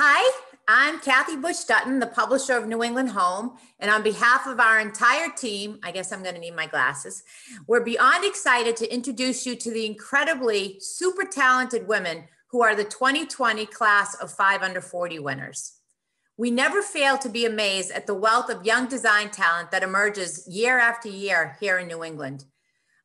Hi, I'm Kathy Bush Dutton, the publisher of New England Home. And on behalf of our entire team, I guess I'm going to need my glasses, we're beyond excited to introduce you to the incredibly super talented women who are the 2020 class of 5 under 40 winners. We never fail to be amazed at the wealth of young design talent that emerges year after year here in New England.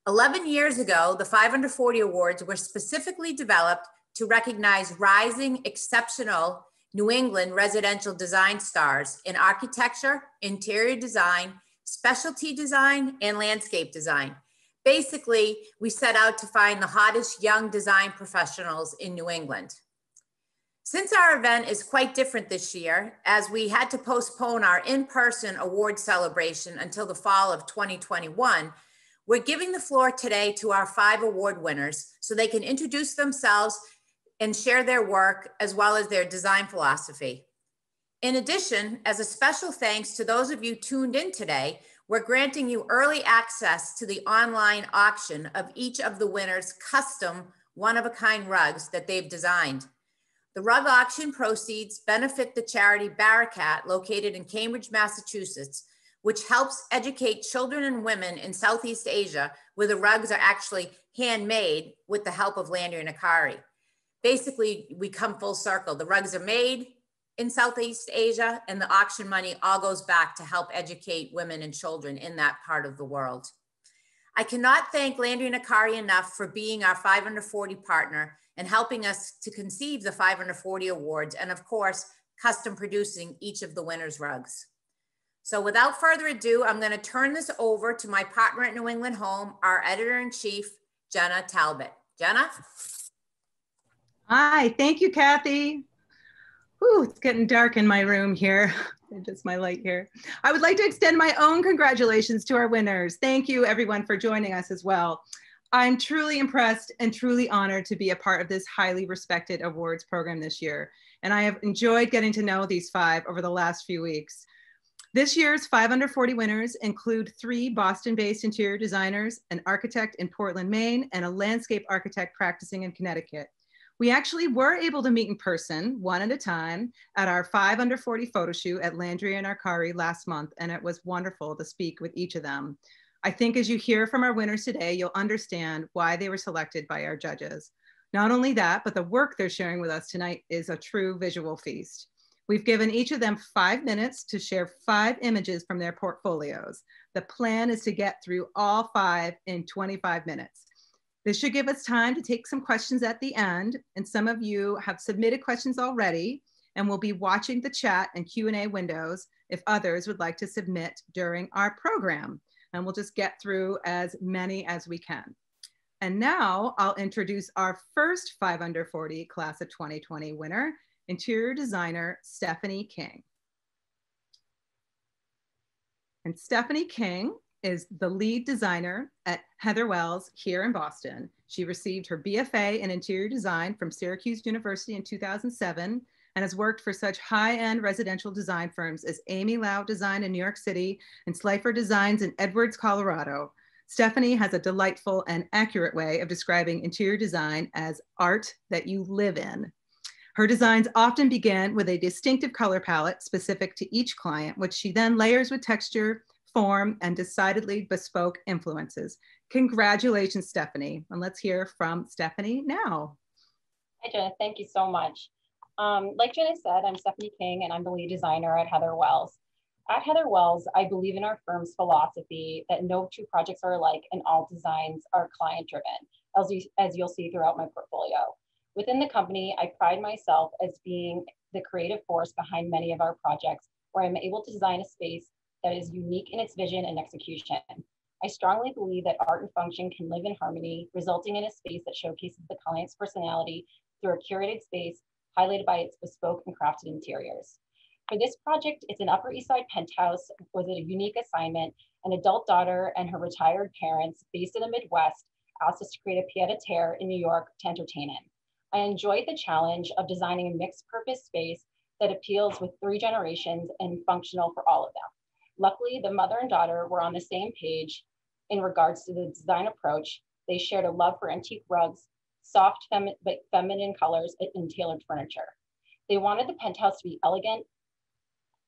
11 years ago, the 5 under 40 awards were specifically developed to recognize rising, exceptional New England residential design stars in architecture, interior design, specialty design, and landscape design. Basically, we set out to find the hottest young design professionals in New England. Since our event is quite different this year, as we had to postpone our in person award celebration until the fall of 2021, we're giving the floor today to our five award winners so they can introduce themselves and share their work as well as their design philosophy. In addition, as a special thanks to those of you tuned in today, we're granting you early access to the online auction of each of the winners' custom one of a kind rugs that they've designed. The rug auction proceeds benefit the charity Barakat, located in Cambridge, Massachusetts, which helps educate children and women in Southeast Asia, where the rugs are actually handmade with the help of Landry and Arcari. Basically, we come full circle. The rugs are made in Southeast Asia, and the auction money all goes back to help educate women and children in that part of the world. I cannot thank Landry and Arcari enough for being our 540 partner and helping us to conceive the 540 awards, and of course, custom producing each of the winners' rugs. So without further ado, I'm gonna turn this over to my partner at New England Home, our editor-in-chief, Jenna Talbott. Jenna? Hi, thank you, Kathy. Ooh, it's getting dark in my room here. Just my light here. I would like to extend my own congratulations to our winners. Thank you everyone for joining us as well. I'm truly impressed and truly honored to be a part of this highly respected awards program this year. And I have enjoyed getting to know these five over the last few weeks. This year's 5 under 40 winners include three Boston-based interior designers, an architect in Portland, Maine, and a landscape architect practicing in Connecticut. We actually were able to meet in person, one at a time, at our 5 under 40 photo shoot at Landry and Arcari last month, and it was wonderful to speak with each of them. I think as you hear from our winners today, you'll understand why they were selected by our judges. Not only that, but the work they're sharing with us tonight is a true visual feast. We've given each of them five minutes to share five images from their portfolios. The plan is to get through all five in 25 minutes. This should give us time to take some questions at the end, and some of you have submitted questions already, and we'll be watching the chat and Q&A windows if others would like to submit during our program and we'll just get through as many as we can. And now I'll introduce our first 5 under 40 class of 2020 winner, interior designer Stephanie King. And Stephanie King is the lead designer at Heather Wells here in Boston. She received her BFA in interior design from Syracuse University in 2007 and has worked for such high-end residential design firms as Amy Lau Design in New York City and Slifer Designs in Edwards, Colorado. Stephanie has a delightful and accurate way of describing interior design as art that you live in. Her designs often begin with a distinctive color palette specific to each client, which she then layers with texture, form, and decidedly bespoke influences. Congratulations, Stephanie. And let's hear from Stephanie now. Hi, Jenna. Thank you so much. Um, like Jenna said, I'm Stephanie King and I'm the lead designer at Heather Wells. At Heather Wells, I believe in our firm's philosophy that no two projects are alike and all designs are client driven, as, you, as you'll see throughout my portfolio. Within the company, I pride myself as being the creative force behind many of our projects where I'm able to design a space that is unique in its vision and execution. I strongly believe that art and function can live in harmony, resulting in a space that showcases the client's personality through a curated space highlighted by its bespoke and crafted interiors. For this project, it's an Upper East Side penthouse with a unique assignment. An adult daughter and her retired parents based in the Midwest asked us to create a pied-a-terre in New York to entertain in. I enjoyed the challenge of designing a mixed purpose space that appeals with three generations and functional for all of them. Luckily, the mother and daughter were on the same page in regards to the design approach. They shared a love for antique rugs, soft but feminine colors and tailored furniture. They wanted the penthouse to be elegant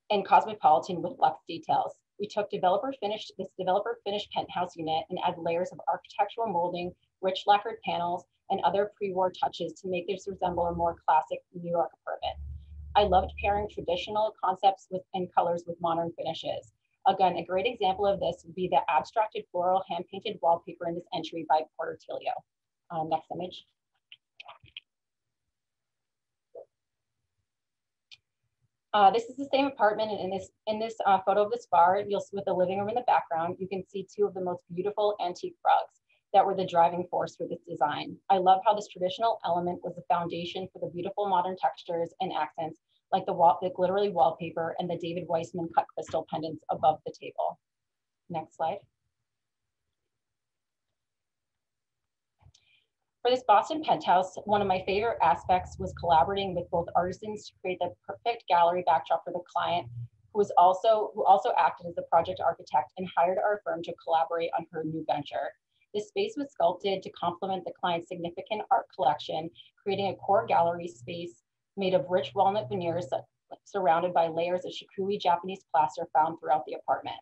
and cosmopolitan with luxe details. We took developer finished this developer finished penthouse unit and added layers of architectural molding, rich lacquered panels, and other pre-war touches to make this resemble a more classic New York apartment. I loved pairing traditional concepts with and colors with modern finishes. Again, a great example of this would be the abstracted floral hand-painted wallpaper in this entry by Porter Teleo. Um, next image. Uh, this is the same apartment, and in this in this uh, photo of this bar, you'll see with the living room in the background, you can see two of the most beautiful antique rugs that were the driving force for this design. I love how this traditional element was the foundation for the beautiful modern textures and accents like the, wall, the glittery wallpaper and the David Wiseman cut crystal pendants above the table. Next slide. For this Boston penthouse, one of my favorite aspects was collaborating with both artisans to create the perfect gallery backdrop for the client, who was also who also acted as the project architect and hired our firm to collaborate on her new venture. This space was sculpted to complement the client's significant art collection, creating a core gallery space made of rich walnut veneers surrounded by layers of shikui Japanese plaster found throughout the apartment.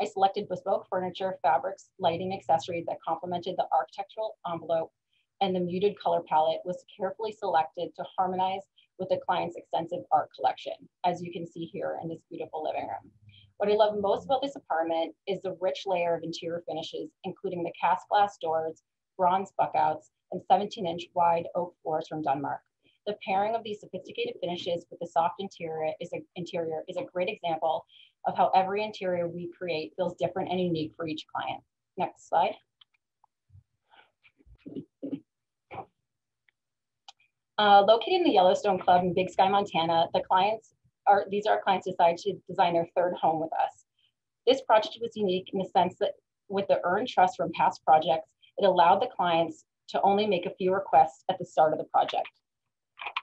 I selected bespoke furniture, fabrics, lighting accessories that complemented the architectural envelope and the muted color palette was carefully selected to harmonize with the client's extensive art collection, as you can see here in this beautiful living room. What I love most about this apartment is the rich layer of interior finishes, including the cast glass doors, bronze buckouts, and 17 inch wide oak floors from Dunmark. The pairing of these sophisticated finishes with the soft interior is a, interior is a great example of how every interior we create feels different and unique for each client. Next slide. Uh, located in the Yellowstone Club in Big Sky, Montana, the clients are, these are our clients decided to design their third home with us. This project was unique in the sense that with the earned trust from past projects, it allowed the clients to only make a few requests at the start of the project.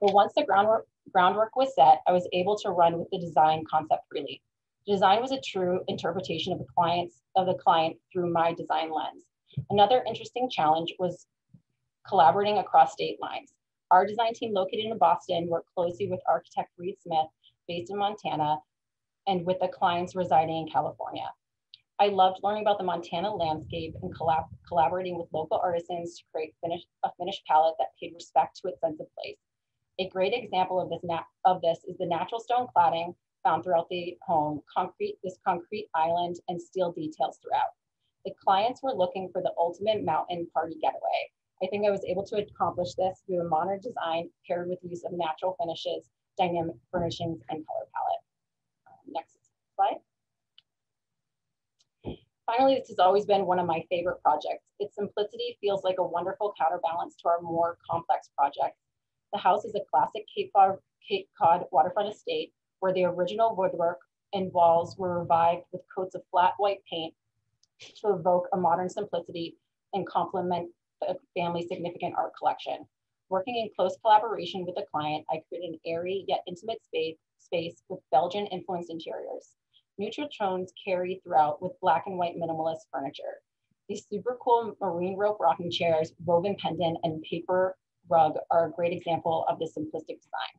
But once the groundwork, groundwork was set, I was able to run with the design concept freely. The design was a true interpretation of the client's of the client through my design lens. Another interesting challenge was collaborating across state lines. Our design team located in Boston worked closely with architect Reid Smith, based in Montana, and with the clients residing in California. I loved learning about the Montana landscape and collab collaborating with local artisans to create finish, a finished palette that paid respect to its sense of place. A great example of this, of this is the natural stone cladding found throughout the home, concrete, this concrete island and steel details throughout. The clients were looking for the ultimate mountain party getaway. I think I was able to accomplish this through a modern design paired with use of natural finishes, dynamic furnishings, and color palette. Next slide. Finally, this has always been one of my favorite projects. Its simplicity feels like a wonderful counterbalance to our more complex projects the house is a classic Cape Cod, Cape Cod waterfront estate where the original woodwork and walls were revived with coats of flat white paint to evoke a modern simplicity and complement the family's significant art collection. Working in close collaboration with the client, I created an airy yet intimate space, space with Belgian influenced interiors. Neutral tones carry throughout with black and white minimalist furniture. These super cool marine rope rocking chairs, woven pendant, and paper rug are a great example of this simplistic design.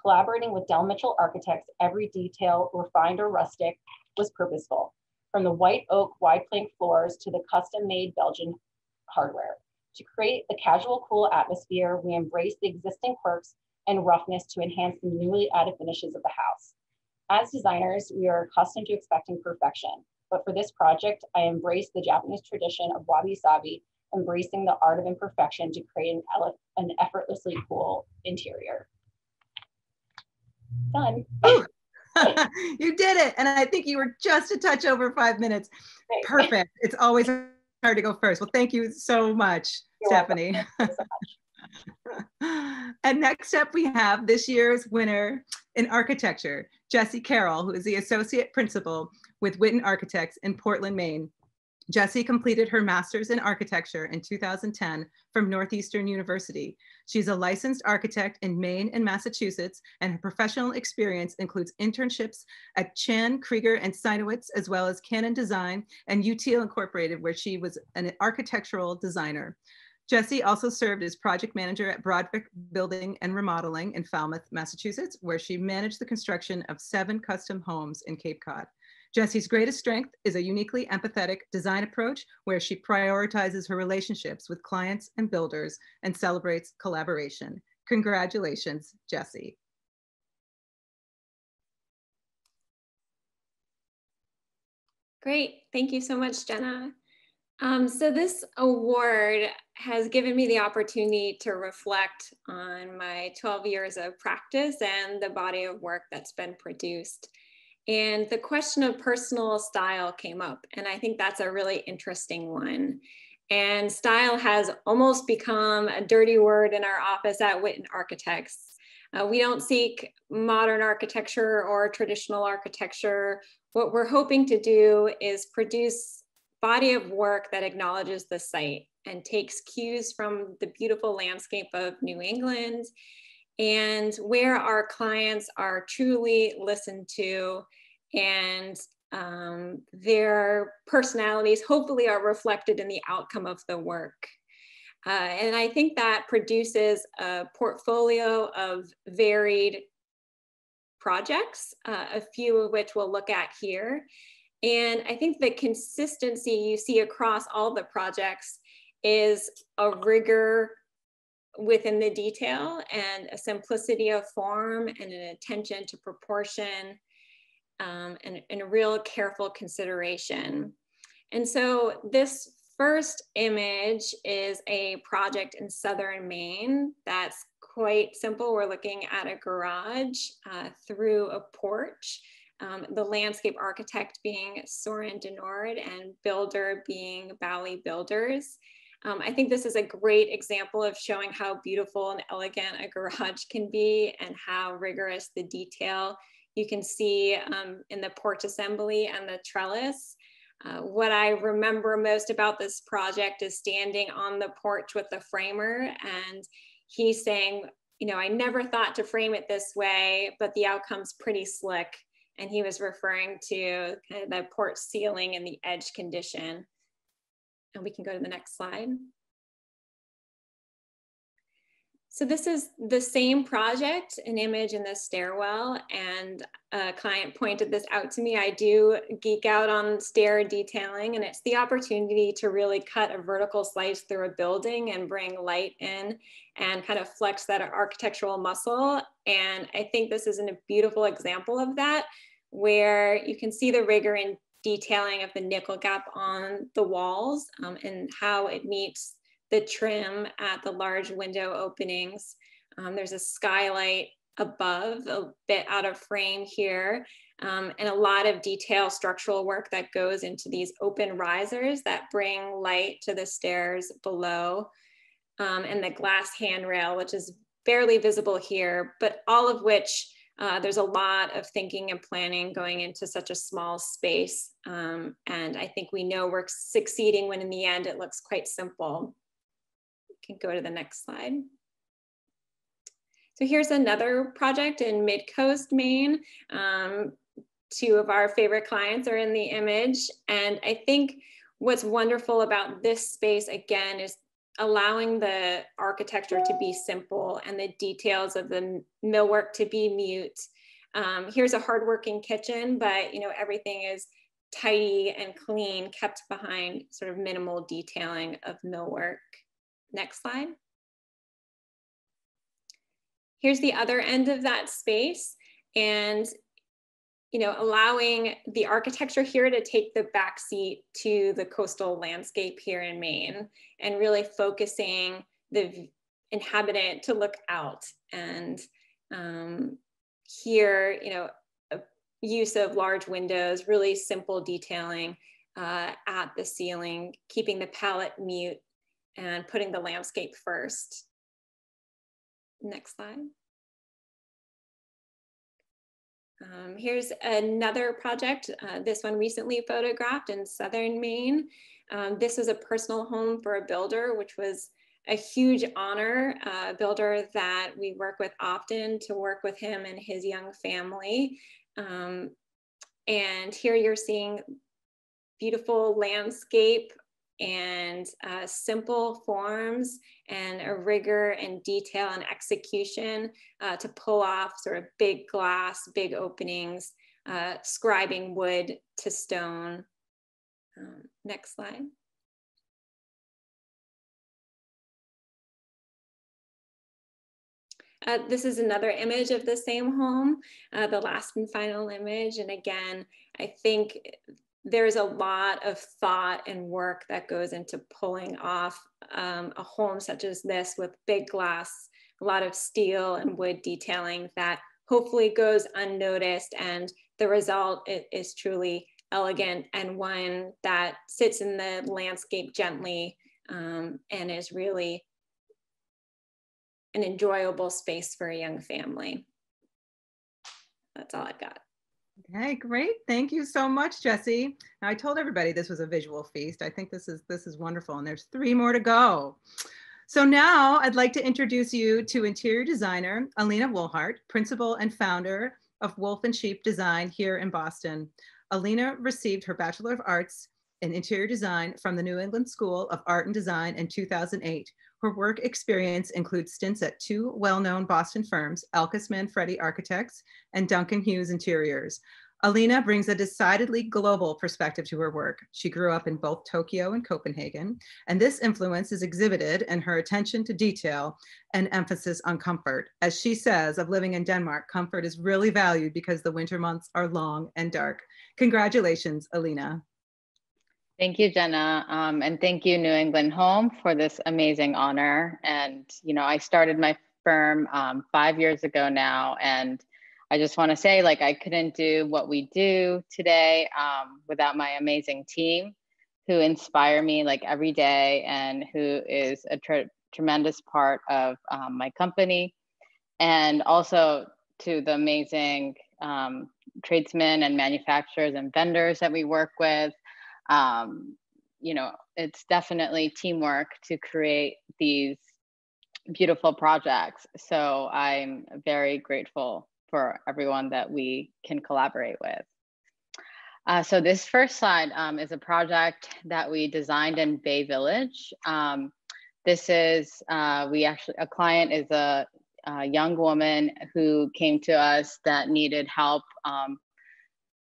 Collaborating with Del Mitchell architects, every detail, refined or rustic, was purposeful, from the white oak wide plank floors to the custom-made Belgian hardware. To create the casual, cool atmosphere, we embrace the existing quirks and roughness to enhance the newly added finishes of the house. As designers, we are accustomed to expecting perfection, but for this project, I embraced the Japanese tradition of wabi-sabi embracing the art of imperfection to create an, an effortlessly cool interior. Done. you did it. And I think you were just a touch over five minutes. Perfect. It's always hard to go first. Well, thank you so much, You're Stephanie. And next up, we have this year's winner in architecture, Jessie Carroll, who is the associate principal with Whitten Architects in Portland, Maine. Jessie completed her master's in architecture in 2010 from Northeastern University. She's a licensed architect in Maine and Massachusetts, and her professional experience includes internships at Chan, Krieger, and Sieniewicz, as well as Cannon Design and UTL Incorporated, where she was an architectural designer. Jessie also served as project manager at Broadwick Building and Remodeling in Falmouth, Massachusetts, where she managed the construction of seven custom homes in Cape Cod. Jessie's greatest strength is a uniquely empathetic design approach where she prioritizes her relationships with clients and builders and celebrates collaboration. Congratulations, Jessie. Great. Thank you so much, Jenna. Um, so this award has given me the opportunity to reflect on my 12 years of practice and the body of work that's been produced. And the question of personal style came up, and I think that's a really interesting one. And style has almost become a dirty word in our office at Whitten Architects. Uh, we don't seek modern architecture or traditional architecture. What we're hoping to do is produce body of work that acknowledges the site and takes cues from the beautiful landscape of New England and where our clients are truly listened to and um, their personalities hopefully are reflected in the outcome of the work. Uh, and I think that produces a portfolio of varied projects, uh, a few of which we'll look at here. And I think the consistency you see across all the projects is a rigor within the detail and a simplicity of form and an attention to proportion um, and, and a real careful consideration. And so this first image is a project in southern Maine that's quite simple. We're looking at a garage uh, through a porch. Um, the landscape architect being Soren deNiord and builder being Bowley Builders. Um, I think this is a great example of showing how beautiful and elegant a garage can be and how rigorous the detail you can see um, in the porch assembly and the trellis. Uh, what I remember most about this project is standing on the porch with the framer and he's saying, you know, I never thought to frame it this way, but the outcome's pretty slick. And he was referring to kind of the porch ceiling and the edge condition. And we can go to the next slide. So this is the same project, an image in the stairwell, and a client pointed this out to me. I do geek out on stair detailing, and it's the opportunity to really cut a vertical slice through a building and bring light in and kind of flex that architectural muscle. And I think this is a beautiful example of that, where you can see the rigor in detailing of the nickel gap on the walls um, and how it meets the trim at the large window openings. Um, there's a skylight above, a bit out of frame here, um, and a lot of detail structural work that goes into these open risers that bring light to the stairs below, um, and the glass handrail, which is barely visible here, but all of which uh, there's a lot of thinking and planning going into such a small space. Um, and I think we know we're succeeding when in the end it looks quite simple You can go to the next slide. So here's another project in Mid-Coast, Maine. Um, two of our favorite clients are in the image. And I think what's wonderful about this space, again, is allowing the architecture to be simple and the details of the millwork to be mute. Um, here's a hardworking kitchen, but you know everything is tidy and clean, kept behind sort of minimal detailing of millwork. Next slide. Here's the other end of that space and you know, allowing the architecture here to take the backseat to the coastal landscape here in Maine and really focusing the inhabitant to look out. And um, here, you know, use of large windows, really simple detailing uh, at the ceiling, keeping the palette mute and putting the landscape first. Next slide. Um, here's another project, uh, this one recently photographed in Southern Maine. Um, this was a personal home for a builder, which was a huge honor, uh, builder that we work with often to work with him and his young family. Um, and here you're seeing beautiful landscape and uh, simple forms and a rigor and detail and execution uh, to pull off sort of big glass, big openings, uh, scribing wood to stone. Um, next slide. Uh, this is another image of the same home, uh, the last and final image. And again, I think there's a lot of thought and work that goes into pulling off um, a home such as this with big glass, a lot of steel and wood detailing that hopefully goes unnoticed and the result is truly elegant and one that sits in the landscape gently um, and is really an enjoyable space for a young family. That's all I've got. Okay, great. Thank you so much, Jessie. Now, I told everybody this was a visual feast. I think this is this is wonderful, and there's three more to go. So now I'd like to introduce you to interior designer Alina Wolhardt, principal and founder of Wolf and Sheep Design here in Boston. Alina received her Bachelor of Arts in Interior Design from the New England School of Art and Design in 2008, her work experience includes stints at two well-known Boston firms, Elkus Manfredi Architects and Duncan Hughes Interiors. Alina brings a decidedly global perspective to her work. She grew up in both Tokyo and Copenhagen, and this influence is exhibited in her attention to detail and emphasis on comfort. As she says of living in Denmark, comfort is really valued because the winter months are long and dark. Congratulations, Alina. Thank you, Jenna. Um, and thank you, New England Home, for this amazing honor. And, you know, I started my firm um, five years ago now. And I just want to say, like, I couldn't do what we do today um, without my amazing team who inspire me like every day and who is a tr- tremendous part of um, my company. And also to the amazing um, tradesmen and manufacturers and vendors that we work with um, you know, it's definitely teamwork to create these beautiful projects. So I'm very grateful for everyone that we can collaborate with. Uh, so this first slide um, is a project that we designed in Bay Village. Um, this is, uh, we actually, a client is a, a, young woman who came to us that needed help um,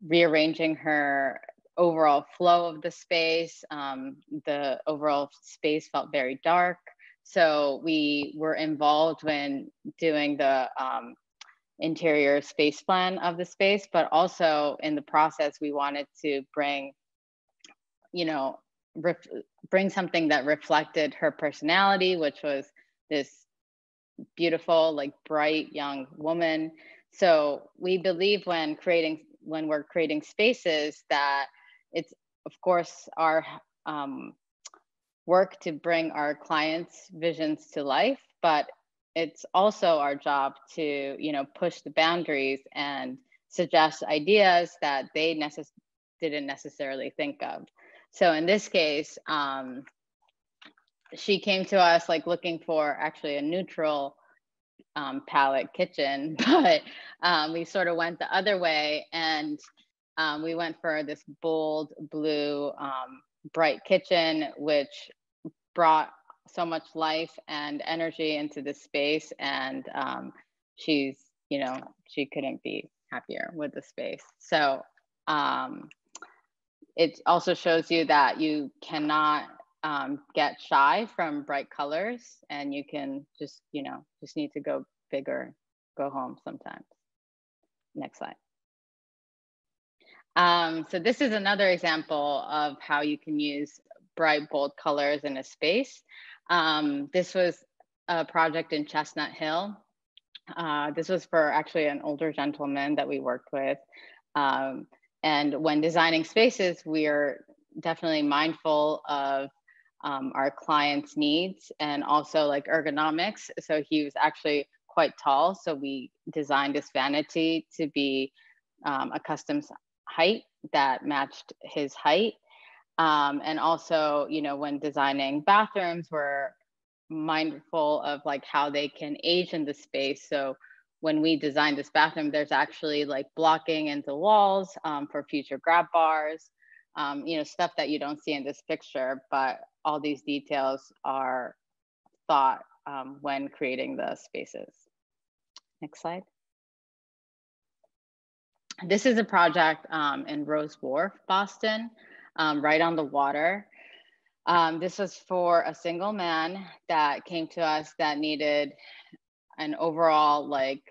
rearranging her overall flow of the space. Um, the overall space felt very dark. So we were involved when doing the um, interior space plan of the space, but also in the process, we wanted to bring, you know, bring something that reflected her personality, which was this beautiful, like bright young woman. So we believe when creating when we're creating spaces that it's of course our um, work to bring our clients' visions to life, but it's also our job to you know push the boundaries and suggest ideas that they necess- didn't necessarily think of. So in this case, um, she came to us like looking for actually a neutral um, palette kitchen, but um, we sort of went the other way and um, we went for this bold blue, um, bright kitchen, which brought so much life and energy into the space. And um, she's, you know, she couldn't be happier with the space. So um, it also shows you that you cannot um, get shy from bright colors and you can just, you know, just need to go bigger, go home sometimes. Next slide. Um, so this is another example of how you can use bright, bold colors in a space. Um, this was a project in Chestnut Hill. Uh, this was for actually an older gentleman that we worked with. Um, and when designing spaces, we are definitely mindful of um, our clients' needs and also like ergonomics. So he was actually quite tall. So we designed this vanity to be um, a custom height that matched his height. Um, and also, you know, when designing bathrooms, we're mindful of like how they can age in the space. So when we designed this bathroom, there's actually like blocking into walls um, for future grab bars. um, you know, stuff that you don't see in this picture, but all these details are thought um, when creating the spaces. Next slide. This is a project um, in Rowes Wharf, Boston, um, right on the water. Um, this was for a single man that came to us that needed an overall like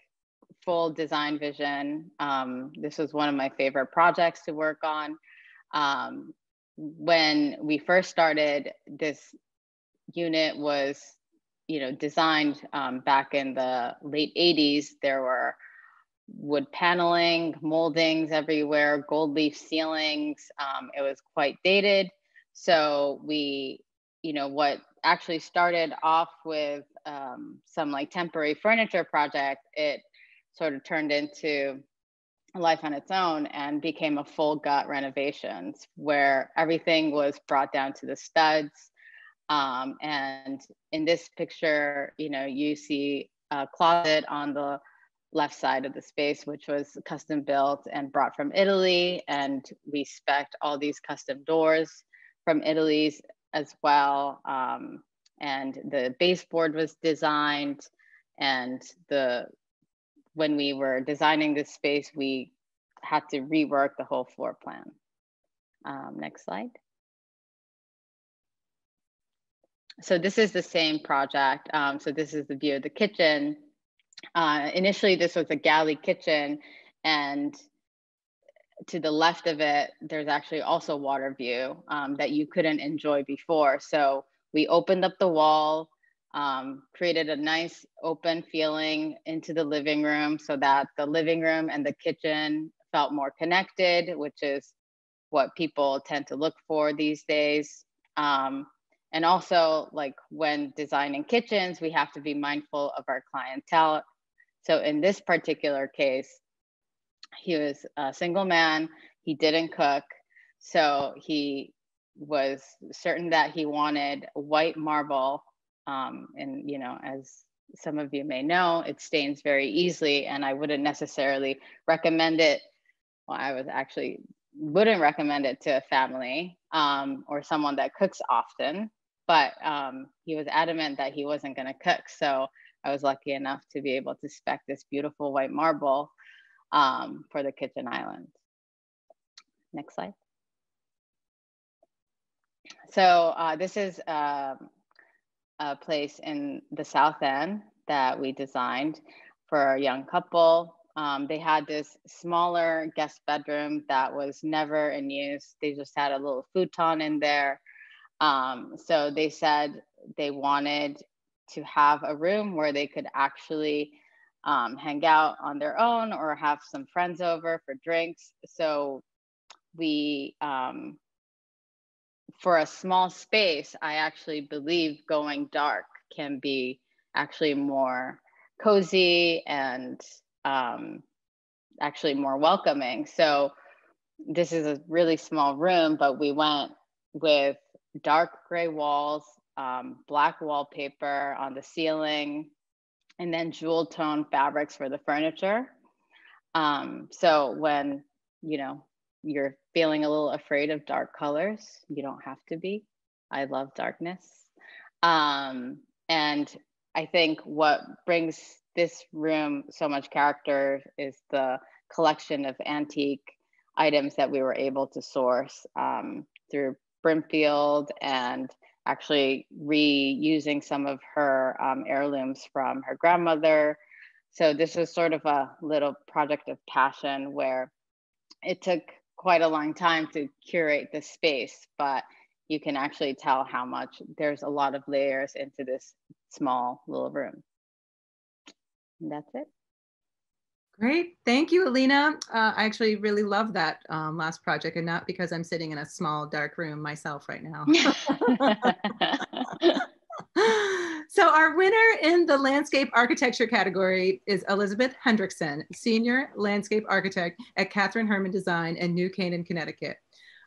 full design vision. Um, this was one of my favorite projects to work on. Um, when we first started, this unit was, you know, designed um, back in the late 80s. There were wood paneling, moldings everywhere, gold leaf ceilings. Um, it was quite dated. So we, you know, what actually started off with um, some like temporary furniture project, it sort of turned into a life on its own and became a full gut renovations where everything was brought down to the studs. Um, and in this picture, you know, you see a closet on the left side of the space, which was custom built and brought from Italy. And we spec'd all these custom doors from Italy as well. Um, and the baseboard was designed and the when we were designing this space, we had to rework the whole floor plan. Um, next slide. So this is the same project. Um, so this is the view of the kitchen. Uh, initially, this was a galley kitchen and to the left of it, there's actually also water view um, that you couldn't enjoy before. So we opened up the wall, um, created a nice open feeling into the living room so that the living room and the kitchen felt more connected, which is what people tend to look for these days. Um, and also, like when designing kitchens, we have to be mindful of our clientele. So in this particular case, he was a single man. He didn't cook. So he was certain that he wanted white marble. Um, and, you know, as some of you may know, it stains very easily. And I wouldn't necessarily recommend it. Well, I was actually wouldn't recommend it to a family um, or someone that cooks often. But um, he was adamant that he wasn't going to cook. So I was lucky enough to be able to spec this beautiful white marble um, for the kitchen island. Next slide. So uh, this is um, a place in the South End that we designed for a young couple. Um, they had this smaller guest bedroom that was never in use. They just had a little futon in there. Um, so they said they wanted to have a room where they could actually um, hang out on their own or have some friends over for drinks. So we, um, for a small space, I actually believe going dark can be actually more cozy and um, actually more welcoming. So this is a really small room, but we went with dark gray walls, um, black wallpaper on the ceiling, and then jewel tone fabrics for the furniture. Um, so when, you know, you're feeling a little afraid of dark colors, you don't have to be. I love darkness. Um, and I think what brings this room so much character is the collection of antique items that we were able to source um, through Brimfield and actually reusing some of her um, heirlooms from her grandmother. So this was sort of a little project of passion where it took quite a long time to curate the space, but you can actually tell how much there's a lot of layers into this small little room. And that's it. Great, thank you, Alina. Uh, I actually really love that um, last project and not because I'm sitting in a small dark room myself right now. so our winner in the landscape architecture category is Elizabeth Hendrickson, Senior Landscape Architect at Katherine Herman Design in New Canaan, Connecticut.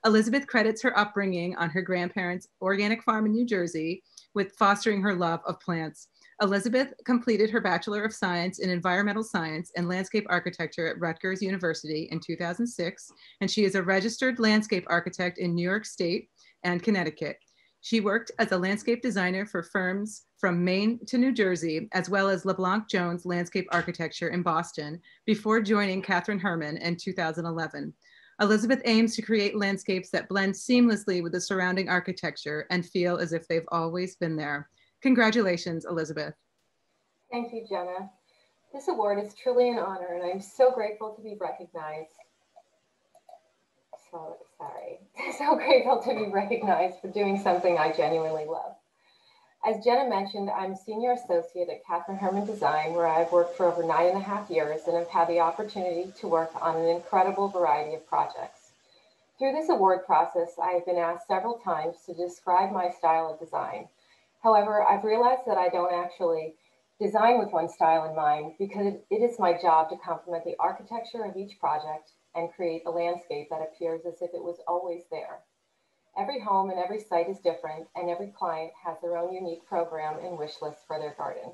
Elizabeth credits her upbringing on her grandparents' organic farm in New Jersey with fostering her love of plants Elizabeth completed her Bachelor of Science in Environmental Science and Landscape Architecture at Rutgers University in 2006, and she is a registered landscape architect in New York State and Connecticut. She worked as a landscape designer for firms from Maine to New Jersey, as well as LeBlanc Jones Landscape Architecture in Boston, before joining Katherine Herman in 2011. Elizabeth aims to create landscapes that blend seamlessly with the surrounding architecture and feel as if they've always been there. Congratulations, Elizabeth. Thank you, Jenna. This award is truly an honor and I'm so grateful to be recognized. So sorry, so grateful to be recognized for doing something I genuinely love. As Jenna mentioned, I'm Senior Associate at Catherine Herman Design, where I've worked for over nine and a half years and have had the opportunity to work on an incredible variety of projects. Through this award process, I have been asked several times to describe my style of design. However, I've realized that I don't actually design with one style in mind because it is my job to complement the architecture of each project and create a landscape that appears as if it was always there. Every home and every site is different, and every client has their own unique program and wish list for their garden.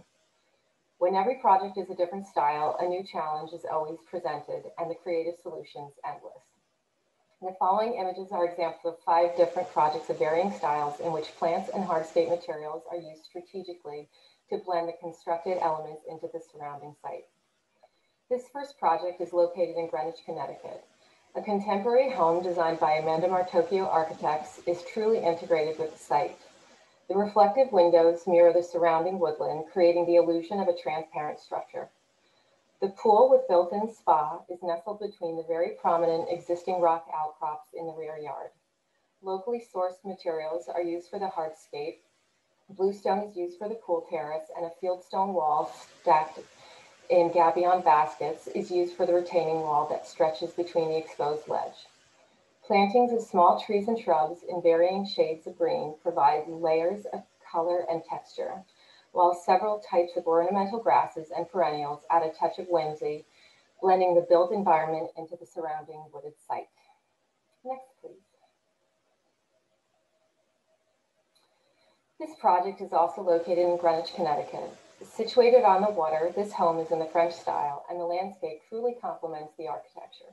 When every project is a different style, a new challenge is always presented and the creative solutions endless. The following images are examples of five different projects of varying styles in which plants and hardscape materials are used strategically to blend the constructed elements into the surrounding site. This first project is located in Greenwich, Connecticut. A contemporary home designed by Amanda Martocchio Architects is truly integrated with the site. The reflective windows mirror the surrounding woodland, creating the illusion of a transparent structure. The pool with built-in spa is nestled between the very prominent existing rock outcrops in the rear yard. Locally sourced materials are used for the hardscape. Bluestone is used for the pool terrace and a fieldstone wall stacked in gabion baskets is used for the retaining wall that stretches between the exposed ledge. Plantings of small trees and shrubs in varying shades of green provide layers of color and texture, while several types of ornamental grasses and perennials add a touch of whimsy, blending the built environment into the surrounding wooded site. Next, please. This project is also located in Greenwich, Connecticut. Situated on the water, this home is in the French style and the landscape truly complements the architecture.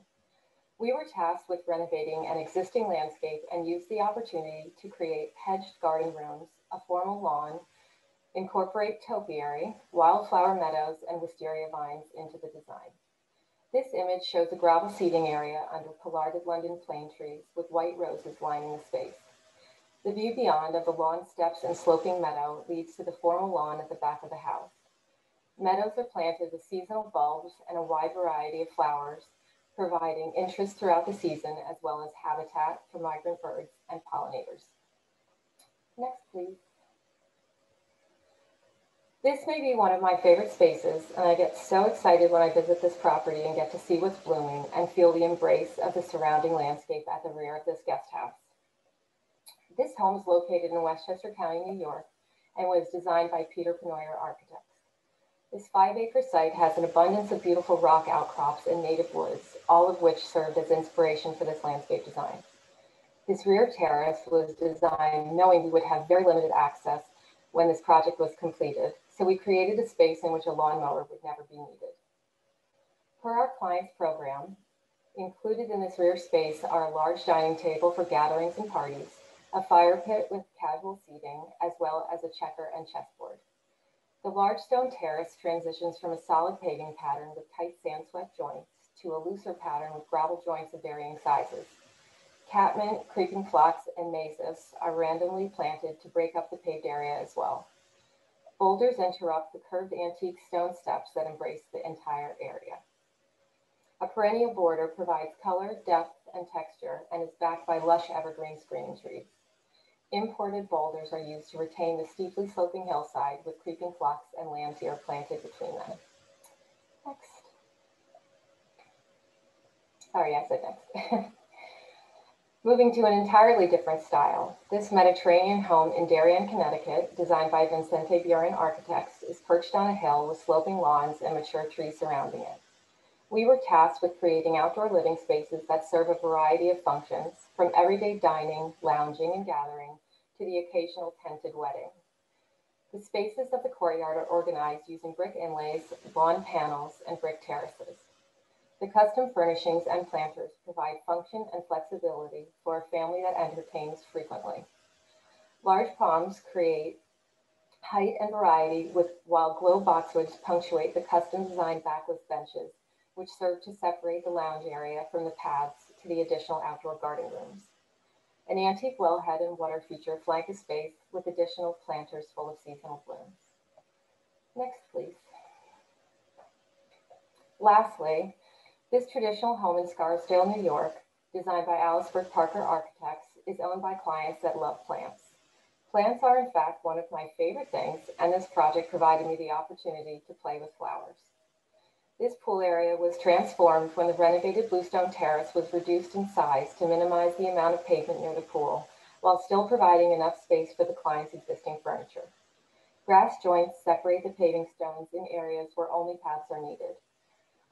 We were tasked with renovating an existing landscape and used the opportunity to create hedged garden rooms, a formal lawn, incorporate topiary, wildflower meadows, and wisteria vines into the design. This image shows a gravel seating area under pollarded London plane trees with white roses lining the space. The view beyond of the lawn steps and sloping meadow leads to the formal lawn at the back of the house. Meadows are planted with seasonal bulbs and a wide variety of flowers, providing interest throughout the season as well as habitat for migrant birds and pollinators. Next, please. This may be one of my favorite spaces, and I get so excited when I visit this property and get to see what's blooming and feel the embrace of the surrounding landscape at the rear of this guest house. This home is located in Westchester County, New York, and was designed by Peter Penoyer Architects. This five acre site has an abundance of beautiful rock outcrops and native woods, all of which served as inspiration for this landscape design. This rear terrace was designed knowing we would have very limited access when this project was completed, so we created a space in which a lawnmower would never be needed. Per our client's program, included in this rear space are a large dining table for gatherings and parties, a fire pit with casual seating, as well as a checker and chessboard. The large stone terrace transitions from a solid paving pattern with tight sand swept joints to a looser pattern with gravel joints of varying sizes. Catmint, creeping phlox, and mazus are randomly planted to break up the paved area as well. Boulders interrupt the curved antique stone steps that embrace the entire area. A perennial border provides color, depth, and texture and is backed by lush evergreen screening trees. Imported boulders are used to retain the steeply sloping hillside with creeping phlox and lamb's-ear planted between them. Next. Sorry, I said next. Moving to an entirely different style, this Mediterranean home in Darien, Connecticut, designed by Vicente Burin Architects, is perched on a hill with sloping lawns and mature trees surrounding it. We were tasked with creating outdoor living spaces that serve a variety of functions, from everyday dining, lounging, and gathering to the occasional tented wedding. The spaces of the courtyard are organized using brick inlays, lawn panels, and brick terraces. The custom furnishings and planters provide function and flexibility for a family that entertains frequently. Large palms create height and variety with while glow boxwoods punctuate the custom designed backless benches, which serve to separate the lounge area from the paths to the additional outdoor garden rooms. An antique wellhead and water feature flank a space with additional planters full of seasonal blooms. Next, please. Lastly, this traditional home in Scarsdale, New York, designed by Aliceburg Parker Architects, is owned by clients that love plants. Plants are in fact one of my favorite things, and this project provided me the opportunity to play with flowers. This pool area was transformed when the renovated bluestone terrace was reduced in size to minimize the amount of pavement near the pool, while still providing enough space for the client's existing furniture. Grass joints separate the paving stones in areas where only paths are needed.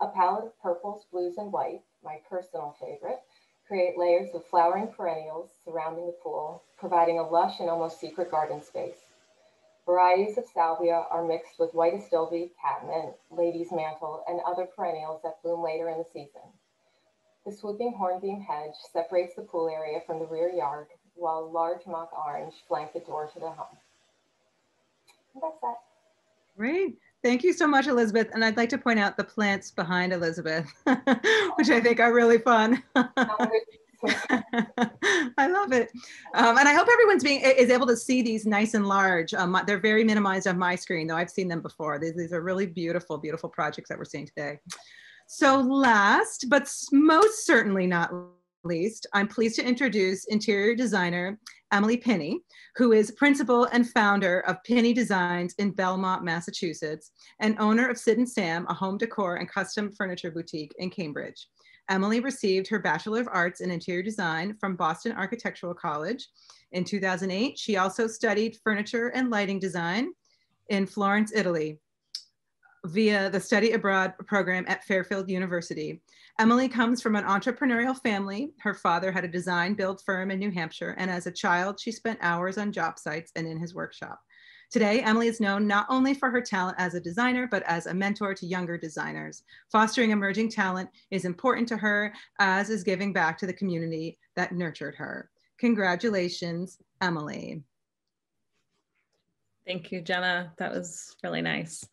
A palette of purples, blues, and white, my personal favorite, create layers of flowering perennials surrounding the pool, providing a lush and almost secret garden space. Varieties of salvia are mixed with white astilbe, catmint, lady's mantle, and other perennials that bloom later in the season. The swooping hornbeam hedge separates the pool area from the rear yard, while large mock orange flank the door to the home. And that's that. Great. Thank you so much, Elizabeth. And I'd like to point out the plants behind Elizabeth, which I think are really fun. I love it. Um, and I hope everyone's being is able to see these nice and large. Um, they're very minimized on my screen, though I've seen them before. These, these are really beautiful, beautiful projects that we're seeing today. So last, but most certainly not least, I'm pleased to introduce interior designer Emily Pinney, who is principal and founder of Pinney Designs in Belmont, Massachusetts, and owner of Sid and Sam, a home decor and custom furniture boutique in Cambridge. Emily received her Bachelor of Arts in Interior Design from Boston Architectural College. In 2008, she also studied furniture and lighting design in Florence, Italy via the study abroad program at Fairfield University. Emily comes from an entrepreneurial family. Her father had a design build firm in New Hampshire, and as a child, she spent hours on job sites and in his workshop. Today, Emily is known not only for her talent as a designer, but as a mentor to younger designers. Fostering emerging talent is important to her, as is giving back to the community that nurtured her. Congratulations, Emily. Thank you, Jenna. That was really nice.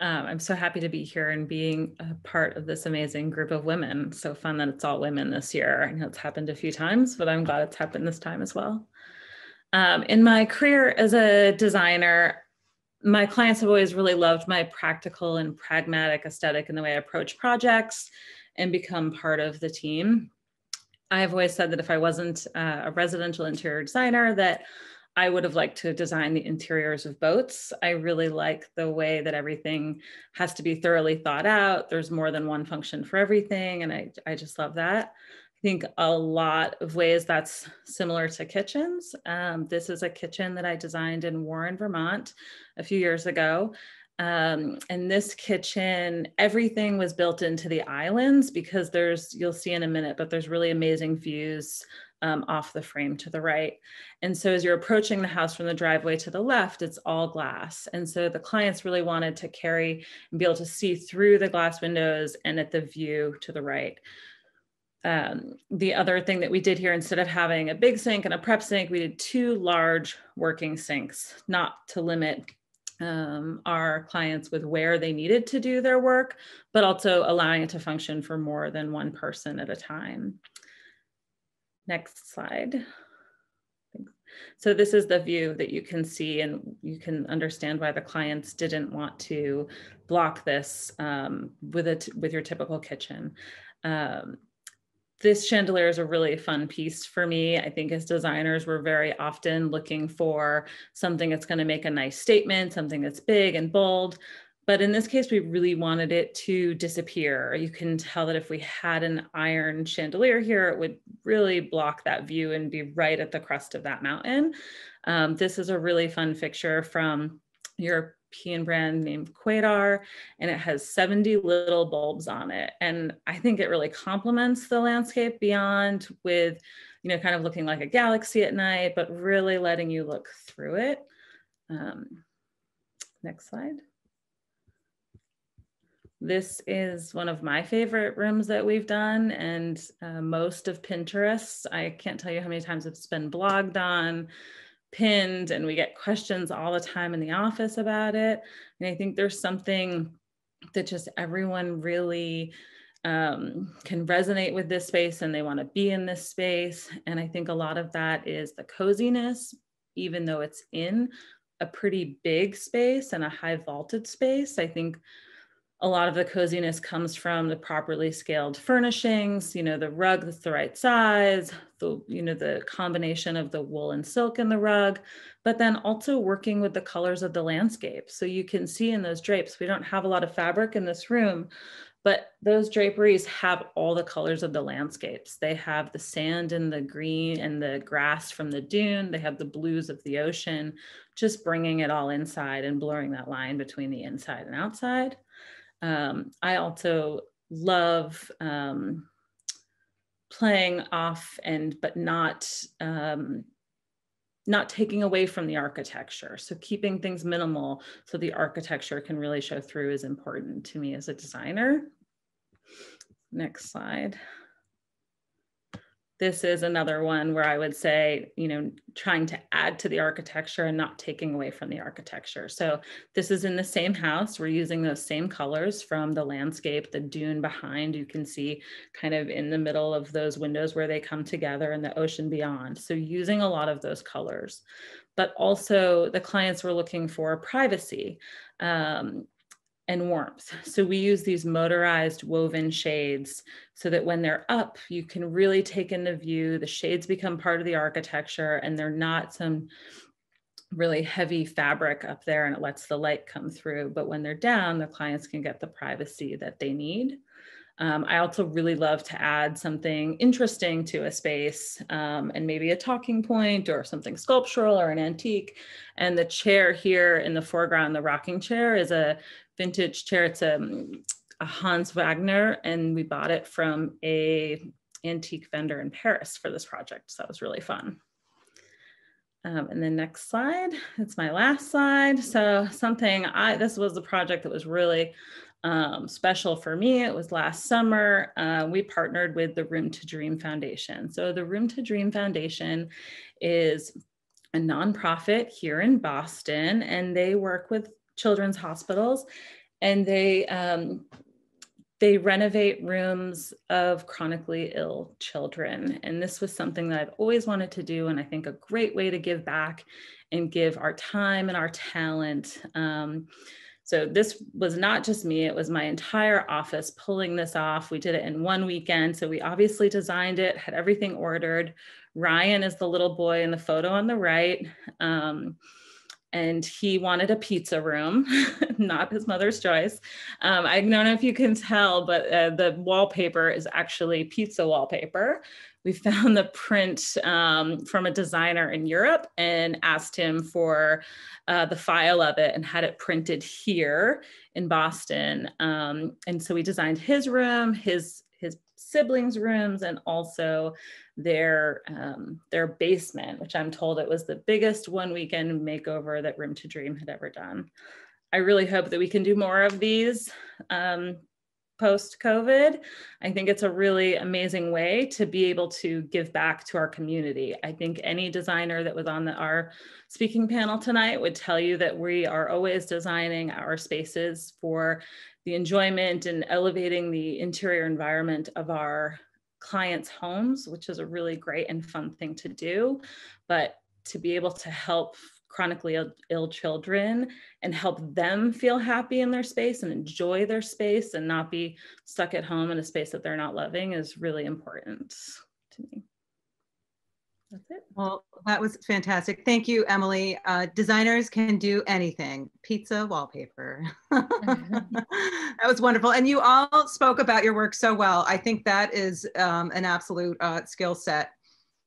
Um, I'm so happy to be here and being a part of this amazing group of women. So fun that it's all women this year. I know it's happened a few times, but I'm glad it's happened this time as well. Um, in my career as a designer, my clients have always really loved my practical and pragmatic aesthetic in the way I approach projects and become part of the team. I've always said that if I wasn't uh, a residential interior designer, that I would have liked to design the interiors of boats. I really like the way that everything has to be thoroughly thought out. There's more than one function for everything, and I, I just love that. I think a lot of ways that's similar to kitchens. Um, this is a kitchen that I designed in Warren, Vermont a few years ago. Um, and this kitchen, everything was built into the islands because there's, you'll see in a minute, but there's really amazing views um, off the frame to the right. And so as you're approaching the house from the driveway to the left, it's all glass. And so the clients really wanted to carry and be able to see through the glass windows and at the view to the right um, the other thing that we did here, instead of having a big sink and a prep sink, we did two large working sinks, not to limit um, our clients with where they needed to do their work, but also allowing it to function for more than one person at a time. Next slide. So this is the view that you can see and you can understand why the clients didn't want to block this um, with, it, with your typical kitchen. Um, this chandelier is a really fun piece for me. I think as designers, we're very often looking for something that's going to make a nice statement, something that's big and bold. But in this case, we really wanted it to disappear. You can tell that if we had an iron chandelier here, it would really block that view and be right at the crest of that mountain. Um, this is a really fun fixture from European brand named Quasar, and it has 70 little bulbs on it. And I think it really complements the landscape beyond with, you know, kind of looking like a galaxy at night, but really letting you look through it. Um, Next slide. This is one of my favorite rooms that we've done and uh, most of Pinterest. I can't tell you how many times it's been blogged on, pinned, and we get questions all the time in the office about it. And I think there's something that just everyone really um, can resonate with this space and they want to be in this space. And I think a lot of that is the coziness, even though it's in a pretty big space and a high vaulted space. I think a lot of the coziness comes from the properly scaled furnishings, you know, the rug that's the right size, the, you know, the combination of the wool and silk in the rug, but then also working with the colors of the landscape. So you can see in those drapes, we don't have a lot of fabric in this room, but those draperies have all the colors of the landscapes. They have the sand and the green and the grass from the dune. They have the blues of the ocean, just bringing it all inside and blurring that line between the inside and outside. Um, I also love um, playing off and but not um, not taking away from the architecture. So keeping things minimal so the architecture can really show through is important to me as a designer. Next slide this is another one where I would say, you know, trying to add to the architecture and not taking away from the architecture. So this is in the same house. We're using those same colors from the landscape, the dune behind, you can see kind of in the middle of those windows where they come together and the ocean beyond. So using a lot of those colors, but also the clients were looking for privacy. Um, and warmth. So we use these motorized woven shades so that when they're up, you can really take in the view. The shades become part of the architecture and they're not some really heavy fabric up there and it lets the light come through. But when they're down, the clients can get the privacy that they need. Um, I also really love to add something interesting to a space um, and maybe a talking point or something sculptural or an antique. And the chair here in the foreground, the rocking chair, is a vintage chair. It's a, a Hans Wegner, and we bought it from a antique vendor in Paris for this project. So that was really fun. Um, and then next slide, it's my last slide. So something I, this was a project that was really um, special for me. It was last summer. Uh, we partnered with the Room to Dream Foundation. So the Room to Dream Foundation is a nonprofit here in Boston, and they work with children's hospitals, and they um, they renovate rooms of chronically ill children. And this was something that I've always wanted to do, and I think a great way to give back and give our time and our talent. Um, so this was not just me, it was my entire office pulling this off. We did it in one weekend. So we obviously designed it, had everything ordered. Ryan is the little boy in the photo on the right. Um, and he wanted a pizza room, not his mother's choice. Um, I don't know if you can tell, but uh, the wallpaper is actually pizza wallpaper. We found the print um, from a designer in Europe and asked him for uh, the file of it and had it printed here in Boston. Um, and so we designed his room, his his siblings' rooms, and also their um, their basement, which I'm told it was the biggest one weekend makeover that Room to Dream had ever done. I really hope that we can do more of these um, post COVID. I think it's a really amazing way to be able to give back to our community. I think any designer that was on the, our speaking panel tonight would tell you that we are always designing our spaces for the enjoyment and elevating the interior environment of our clients' homes, which is a really great and fun thing to do. But to be able to help chronically Ill, Ill, children and help them feel happy in their space and enjoy their space and not be stuck at home in a space that they're not loving is really important to me. That's it. Well, that was fantastic. Thank you, Emily. Uh, designers can do anything. Pizza wallpaper. that was wonderful. And you all spoke about your work so well. I think that is um, an absolute uh, skill set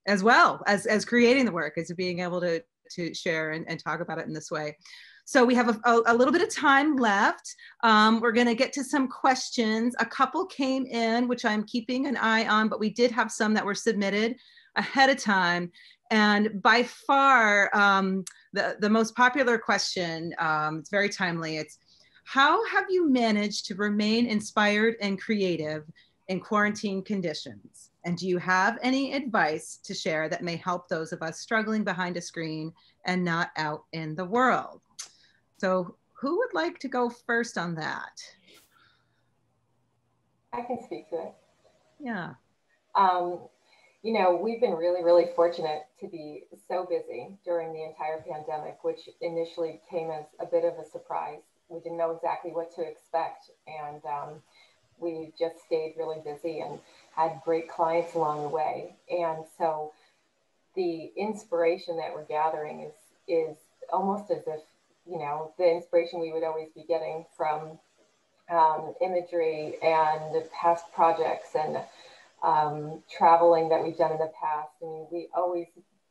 as well as, as creating the work, is being able to, to share and, and talk about it in this way. So we have a, a, a little bit of time left. Um, we're going to get to some questions. A couple came in, which I'm keeping an eye on, but we did have some that were submitted ahead of time. And by far, um, the, the most popular question, um, it's very timely. It's how have you managed to remain inspired and creative in quarantine conditions? And do you have any advice to share that may help those of us struggling behind a screen and not out in the world? So, who would like to go first on that? I can speak to it. Yeah. Um, you know, we've been really, really fortunate to be so busy during the entire pandemic, which initially came as a bit of a surprise. We didn't know exactly what to expect. And um, we just stayed really busy and had great clients along the way. And so the inspiration that we're gathering is, is almost as if, you know, the inspiration we would always be getting from um, imagery and past projects and um, traveling that we've done in the past. I mean, we always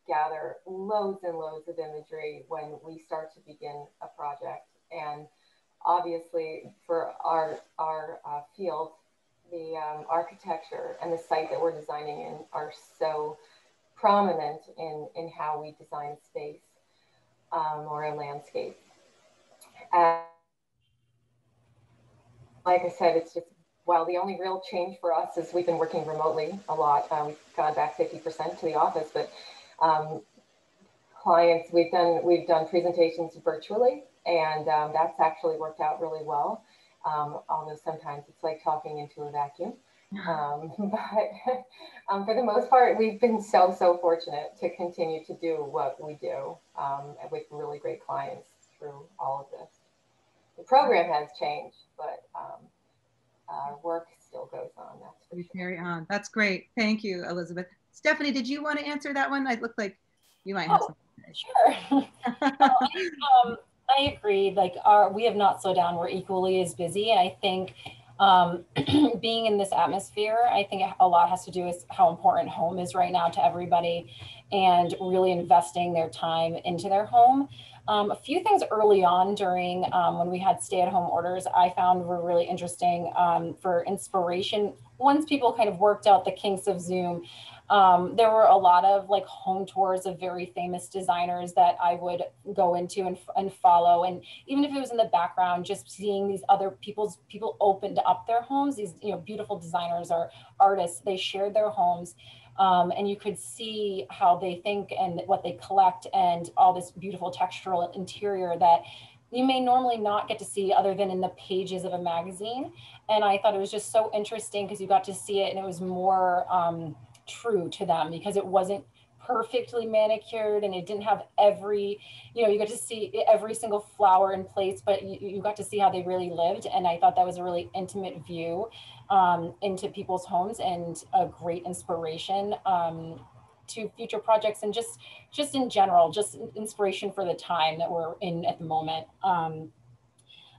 gather loads and loads of imagery when we start to begin a project. And obviously, for our, our uh, field, the um, architecture and the site that we're designing in are so prominent in, in how we design space um, or a landscape. And like I said, it's just while the only real change for us is we've been working remotely a lot. Uh, we've gone back 50% to the office, but um, clients, we've done, we've done presentations virtually and um, that's actually worked out really well. Um, although sometimes it's like talking into a vacuum. Um, but um, for the most part, we've been so, so fortunate to continue to do what we do um, with really great clients through all of this. The program has changed, but um, uh, work still goes on. That's for we sure. carry on. That's great. Thank you, Elizabeth. Stephanie, did you want to answer that one? I look like you might have oh, Sure. um, I agree. Like, our we have not slowed down. We're equally as busy, and I think um, being in this atmosphere, I think a lot has to do with how important home is right now to everybody, and really investing their time into their home. Um, a few things early on during um, when we had stay-at-home orders, I found were really interesting um, for inspiration. Once people kind of worked out the kinks of Zoom, um, there were a lot of like home tours of very famous designers that I would go into and, and follow. And even if it was in the background, just seeing these other people's people opened up their homes, these you know beautiful designers or artists, they shared their homes. Um, and you could see how they think and what they collect and all this beautiful textural interior that you may normally not get to see other than in the pages of a magazine. And I thought it was just so interesting because you got to see it and it was more um, true to them because it wasn't perfectly manicured and it didn't have every you know you got to see every single flower in place but you, you got to see how they really lived. And i thought that was a really intimate view um, into people's homes and a great inspiration um, to future projects and just just in general just inspiration for the time that we're in at the moment. Um,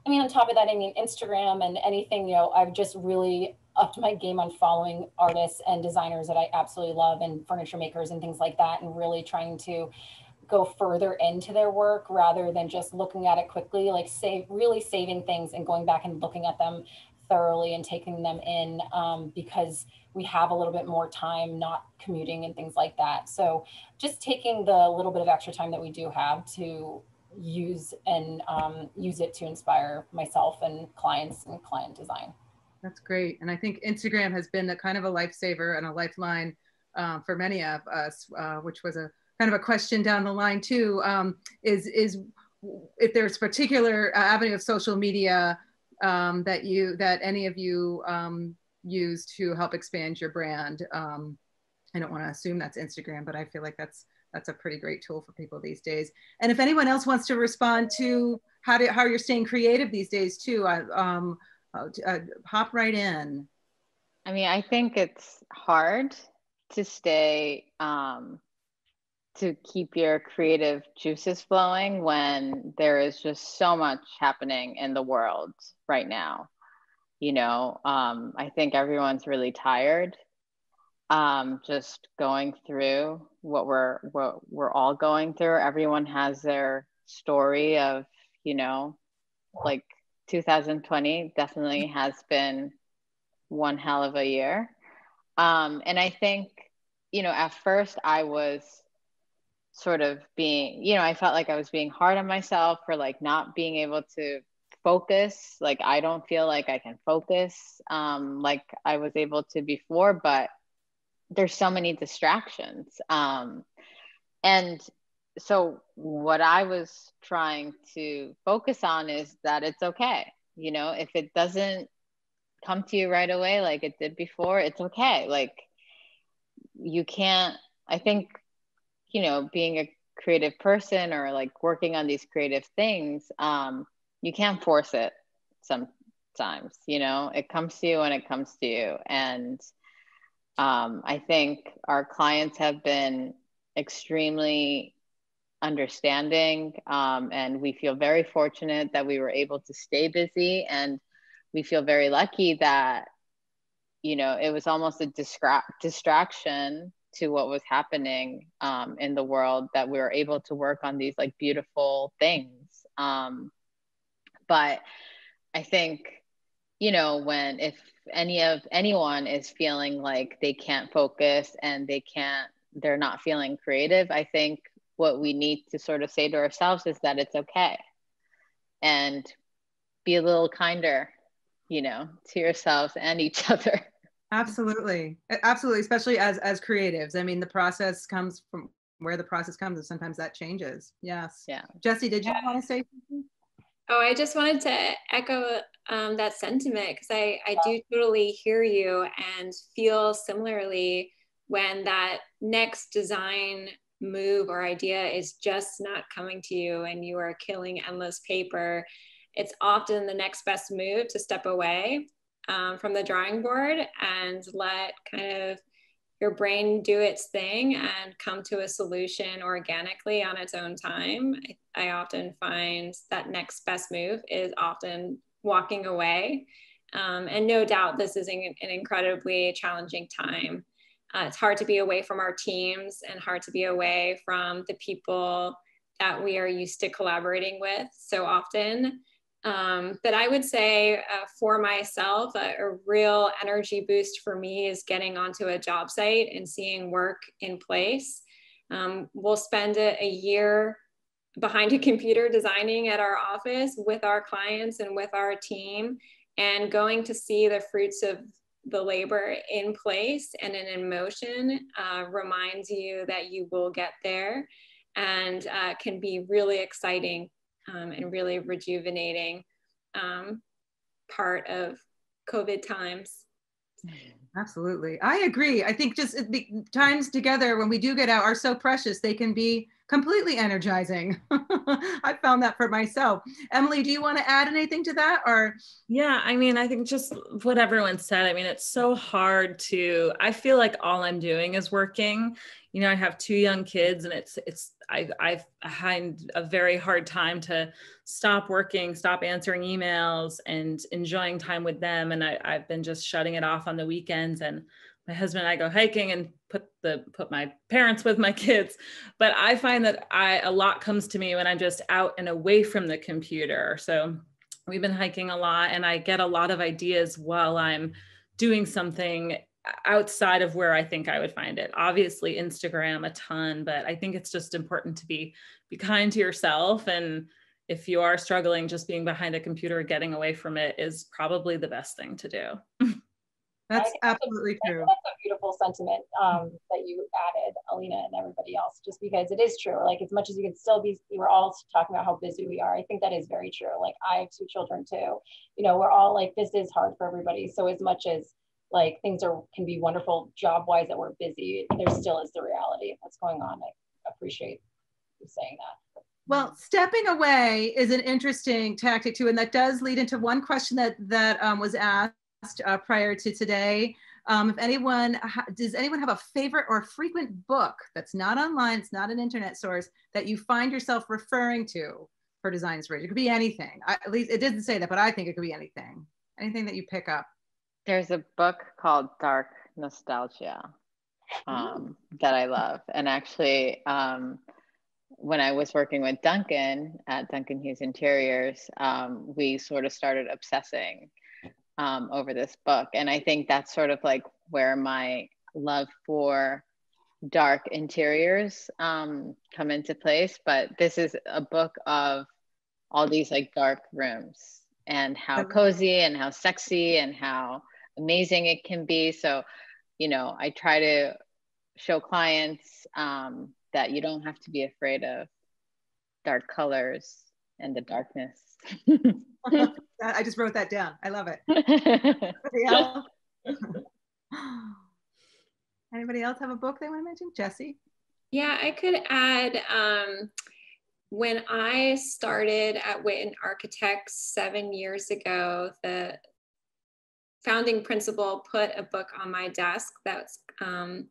i mean on top of that i mean instagram and anything you know i've just really upped my game on following artists and designers that I absolutely love and furniture makers and things like that and really trying to go further into their work rather than just looking at it quickly like save really saving things and going back and looking at them thoroughly and taking them in um, because we have a little bit more time not commuting and things like that. So just taking the little bit of extra time that we do have to use and um, use it to inspire myself and clients and client design that's great. And I think Instagram has been a kind of a lifesaver and a lifeline uh, for many of us, uh, which was a kind of a question down the line too, um, is, is if there's particular uh, avenue of social media um, that you, that any of you um, use to help expand your brand. Um, I don't want to assume that's Instagram, but I feel like that's, that's a pretty great tool for people these days. And if anyone else wants to respond to how, to, how you're staying creative these days too, I, um, uh, uh, hop right in. I mean, I think it's hard to stay, um, to keep your creative juices flowing when there is just so much happening in the world right now. You know, um, I think everyone's really tired. Um, just going through what we're what we're all going through. Everyone has their story of, you know, like 2020 definitely has been one hell of a year. Um, and I think, you know, at first I was sort of being, you know, I felt like I was being hard on myself for like not being able to focus. Like I don't feel like I can focus um, like I was able to before, but there's so many distractions. Um, and so what I was trying to focus on is that it's okay. You know, if it doesn't come to you right away like it did before, it's okay. Like you can't, I think, you know, being a creative person or like working on these creative things, um, you can't force it sometimes, you know, it comes to you when it comes to you. And um, I think our clients have been extremely understanding um, and we feel very fortunate that we were able to stay busy and we feel very lucky that you know it was almost a distra- distraction to what was happening um, in the world that we were able to work on these like beautiful things. Um, but i think you know when if any of anyone is feeling like they can't focus and they can't they're not feeling creative i think what we need to sort of say to ourselves is that it's okay. And be a little kinder you know to yourselves and each other. Absolutely. Absolutely especially as as creatives. I mean the process comes from where the process comes and sometimes that changes. Yes. Yeah. Jessie did you want to say something? Oh, I just wanted to echo um, that sentiment because I, I do totally hear you and feel similarly when that next design move or idea is just not coming to you and you are killing endless paper, it's often the next best move to step away um, from the drawing board and let kind of your brain do its thing and come to a solution organically on its own time. I, often find that next best move is often walking away. Um, and no doubt this is an, an incredibly challenging time uh, it's hard to be away from our teams and hard to be away from the people that we are used to collaborating with so often. Um, but I would say uh, for myself, a, a, real energy boost for me is getting onto a job site and seeing work in place. Um, we'll spend a, a year behind a computer designing at our office with our clients and with our team and going to see the fruits of the labor in place and in motion uh, reminds you that you will get there and uh, can be really exciting um, and really rejuvenating um, part of COVID times. Absolutely. I agree. I think just uh, the times together when we do get out are so precious. They can be completely energizing. I found that for myself. Emily, do you want to add anything to that or? Yeah, I mean, I think just what everyone said. I mean, it's so hard to, I feel like all I'm doing is working. You know, I have two young kids and it's, it's, I, i've find a very hard time to stop working, stop answering emails and enjoying time with them. And I, I've been just shutting it off on the weekends and my husband and I go hiking and put the put my parents with my kids but I find that I a lot comes to me when I'm just out and away from the computer so we've been hiking a lot and I get a lot of ideas while I'm doing something outside of where I think I would find it obviously Instagram a ton but I think it's just important to be be kind to yourself and if you are struggling just being behind a computer getting away from it is probably the best thing to do That's absolutely that's, true. That's a beautiful sentiment um, that you added, Alina, and everybody else, just because it is true. Like, as much as you can still be, we're all talking about how busy we are. I think that is very true. Like, I have two children too. You know, we're all like, this is hard for everybody. So, as much as like things are can be wonderful job wise that we're busy, there still is the reality of what's going on. I appreciate you saying that. Well, stepping away is an interesting tactic too, and that does lead into one question that that um, was asked uh, prior to today. Um, if anyone, does anyone have a favorite or frequent book that's not online, it's not an internet source that you find yourself referring to for design inspiration? It could be anything. I, at least it didn't say that, but I think it could be anything. Anything that you pick up. There's a book called Dark Nostalgia um, that I love. And actually, um, when I was working with Duncan at Duncan Hughes Interiors, um, we sort of started obsessing um, over this book. And I think that's sort of like where my love for dark interiors um, come into place. But this is a book of all these like dark rooms and how cozy and how sexy and how amazing it can be. So, you know, I try to show clients um, that you don't have to be afraid of dark colors and the darkness. I just wrote that down. I love it. Anybody else? Anybody else have a book they want to mention? Jessie? Yeah, I could add um, when I started at Whitten Architects seven years ago, the founding principal put a book on my desk that's um,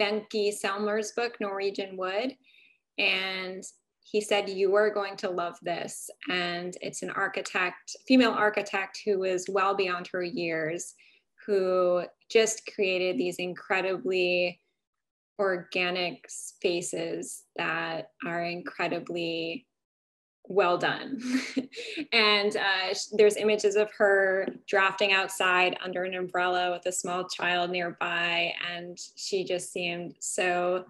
Wenche Selmer's book, Norwegian Wood. And he said, You are going to love this. And it's an architect, female architect who is well beyond her years, who just created these incredibly organic spaces that are incredibly well done. and uh, there's images of her drafting outside under an umbrella with a small child nearby. And she just seemed so,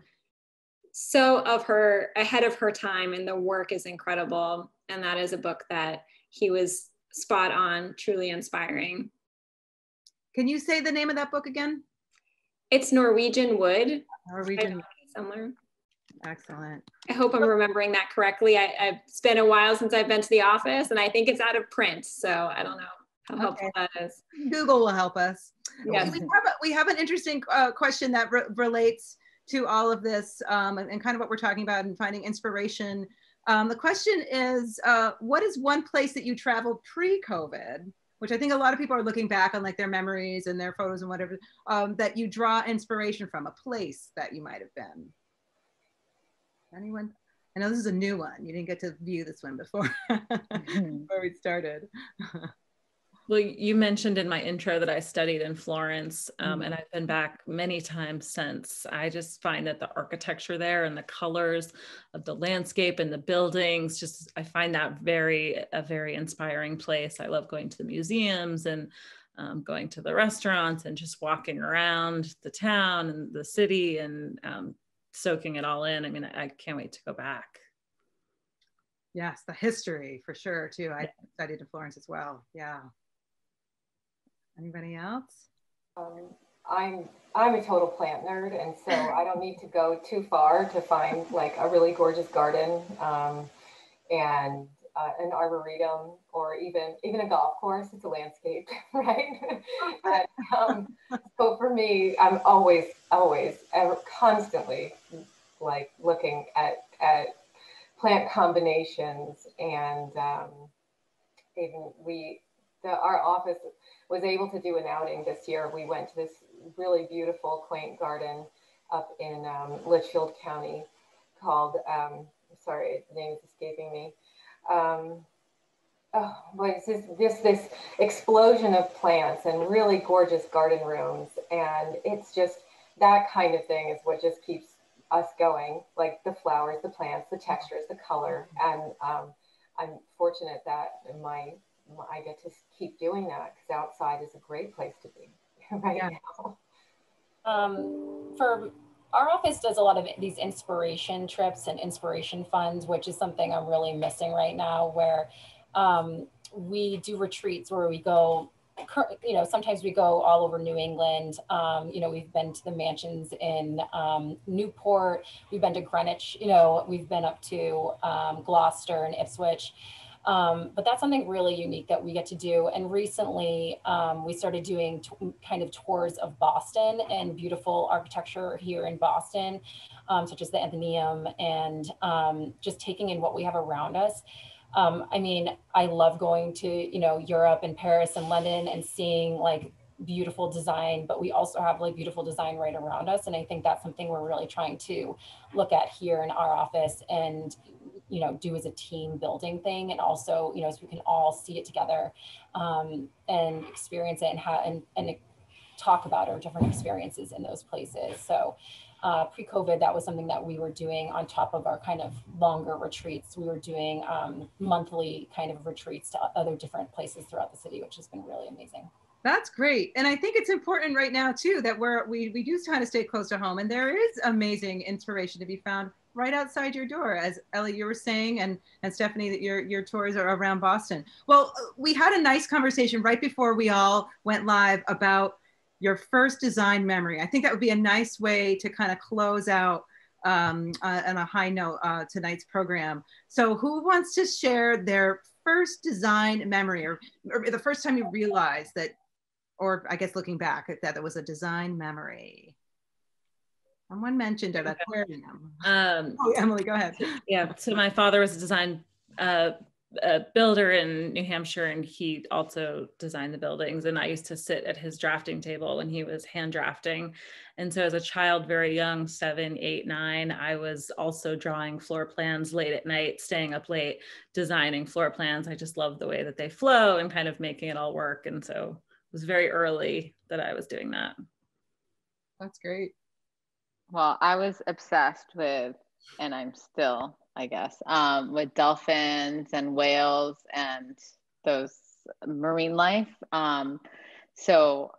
so of her, ahead of her time. And the work is incredible. And that is a book that he was spot on, truly inspiring. Can you say the name of that book again? It's Norwegian Wood. Norwegian. Somewhere. Excellent. I hope I'm remembering that correctly. I, have it's been a while since I've been to the office and I think it's out of print. So I don't know how helpful okay. that is. Google will help us. Yes. We, have, a, we have an interesting uh, question that re relates to all of this um, and, and, kind of what we're talking about and finding inspiration. Um, the question is, uh, what is one place that you traveled pre-COVID, which I think a lot of people are looking back on like their memories and their photos and whatever, um, that you draw inspiration from, a place that you might have been? Anyone? I know this is a new one. You didn't get to view this one before, mm-hmm. before we started. well, you mentioned in my intro that I studied in Florence, um, mm-hmm. and I've been back many times since. I just find that the architecture there and the colors of the landscape and the buildings, just I find that very a very inspiring place. I love going to the museums and um, going to the restaurants and just walking around the town and the city and um, soaking it all in. I mean, I, can't wait to go back. Yes, the history for sure too. I studied in Florence as well. Yeah. Anybody else? Um, I'm I'm a total plant nerd, and so I don't need to go too far to find like a really gorgeous garden um, and uh, an arboretum or even even a golf course. It's a landscape, right? but, um, so for me, I'm always always ever constantly like looking at at plant combinations and um, even we the, our office was able to do an outing this year. We went to this really beautiful quaint garden up in um, Litchfield County called um, sorry the name is escaping me um, oh boy, it's just, just this explosion of plants and really gorgeous garden rooms. And it's just that kind of thing is what just keeps us going, like the flowers, the plants, the textures, the color. And um, I'm fortunate that my, my, I get to keep doing that because outside is a great place to be right yeah. now. Um, for our office does a lot of these inspiration trips and inspiration funds, which is something I'm really missing right now, where um, we do retreats where we go you know, sometimes we go all over New England. Um, you know, we've been to the mansions in um, Newport. We've been to Greenwich. You know, we've been up to um, Gloucester and Ipswich. Um, but that's something really unique that we get to do. And recently, um, we started doing kind of tours of Boston and beautiful architecture here in Boston, um, such as the Athenaeum, and um, just taking in what we have around us. Um, I mean, I love going to you know Europe and Paris and London and seeing like beautiful design, but we also have like beautiful design right around us. And I think that's something we're really trying to look at here in our office and you know do as a team building thing and also you know so we can all see it together um, and experience it and have and, and talk about our different experiences in those places. So uh, pre-covid that was something that we were doing on top of our kind of longer retreats. We were doing um, monthly kind of retreats to other different places throughout the city which has been really amazing. That's great. And I think it's important right now too that we're we we do kind of stay close to home. And there is amazing inspiration to be found right outside your door as Ellie you were saying and and Stephanie that your your tours are around Boston. Well, we had a nice conversation right before we all went live about your first design memory. I think that would be a nice way to kind of close out um, uh, on a high note uh, tonight's program. So who wants to share their first design memory or, or the first time you realized that or I guess looking back that, that was a design memory. Someone mentioned an aquarium. Um, oh, Emily, go ahead. Yeah, so my father was a design uh, a builder in New Hampshire, and he also designed the buildings. And I used to sit at his drafting table when he was hand drafting. And so, as a child, very young, seven, eight, nine, I was also drawing floor plans late at night, staying up late, designing floor plans. I just love the way that they flow and kind of making it all work. And so, it was very early that I was doing that. That's great. Well, I was obsessed with, and I'm still, I guess, um, with dolphins and whales and those marine life. Um, so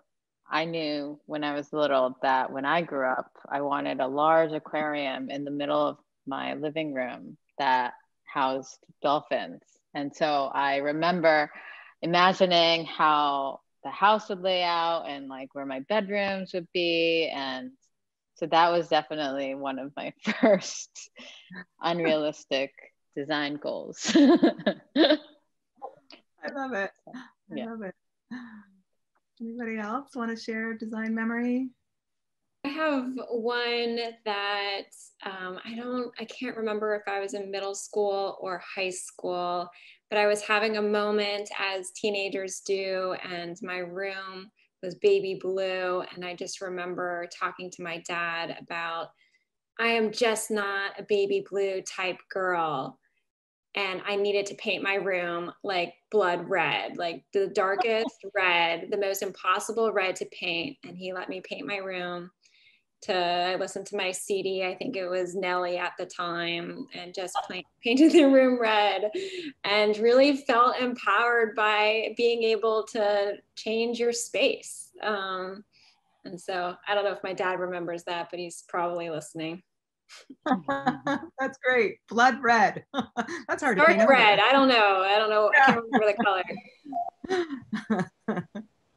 I knew when I was little that when I grew up, I wanted a large aquarium in the middle of my living room that housed dolphins. And so I remember imagining how the house would lay out and like where my bedrooms would be and so that was definitely one of my first unrealistic design goals. I love it. I yeah. love it. Anybody else want to share a design memory? I have one that um, I don't, I can't remember if I was in middle school or high school, but I was having a moment as teenagers do, and my room was baby blue. And I just remember talking to my dad about, I am just not a baby blue type girl. And I needed to paint my room like blood red, like the darkest red, the most impossible red to paint. And he let me paint my room to I listened to my CD. I think it was Nelly at the time, and just painted the room red, and really felt empowered by being able to change your space. Um, and so I don't know if my dad remembers that, but he's probably listening. That's great. Blood red. That's hard Dark to paint. red. I don't know. I don't know. I can't remember the color.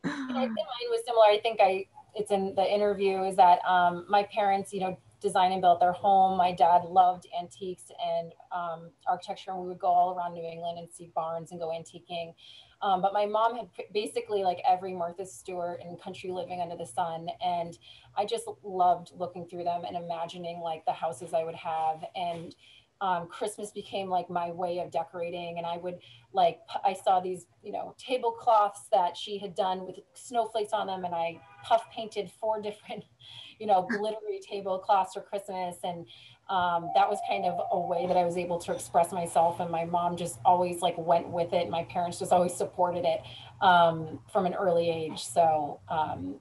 I think mine was similar. I think I it's in the interview is that um, my parents, you know, designed and built their home. My dad loved antiques and um, architecture, and we would go all around New England and see barns and go antiquing. Um, but my mom had basically like every Martha Stewart and country living under the sun. And I just loved looking through them and imagining like the houses I would have. And um, Christmas became like my way of decorating. And I would like, I saw these, you know, tablecloths that she had done with snowflakes on them. And I puff painted four different, you know, glittery tablecloths for Christmas. And um, that was kind of a way that I was able to express myself. And my mom just always like went with it. My parents just always supported it um, from an early age. So um,